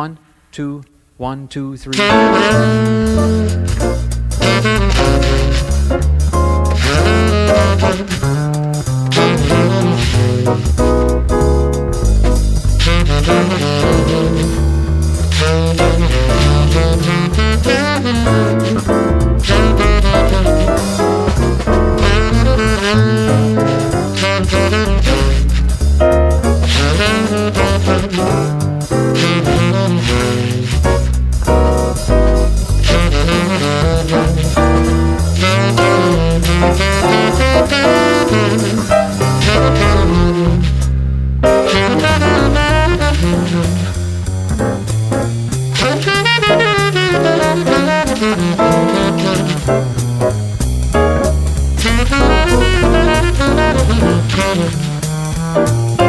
One, two, one, two, three. Thank Música